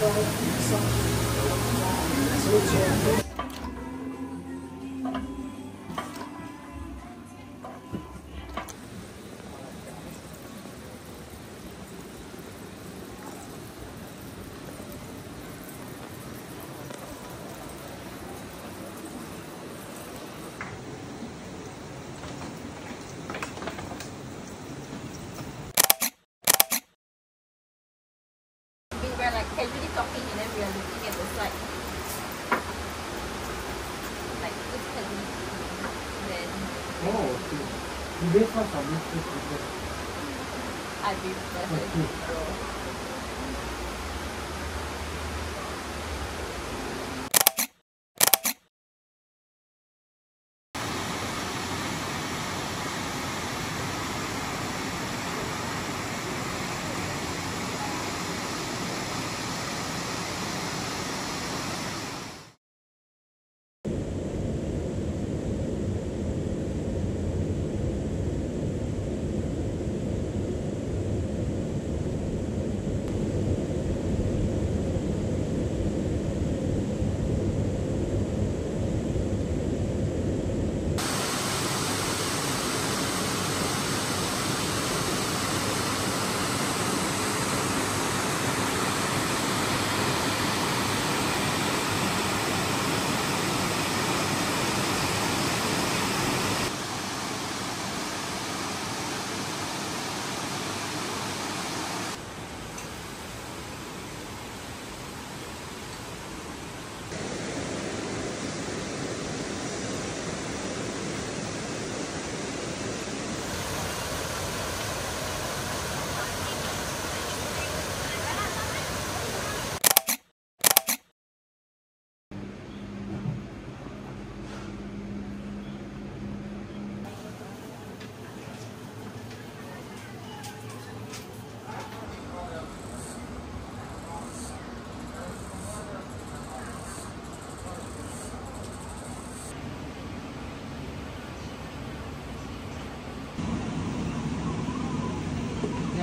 Thank you. You wait for submit I did.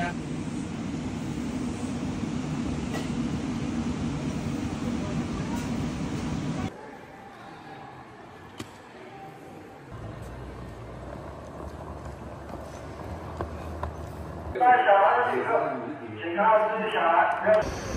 啊。带小孩请客，请看自己小孩。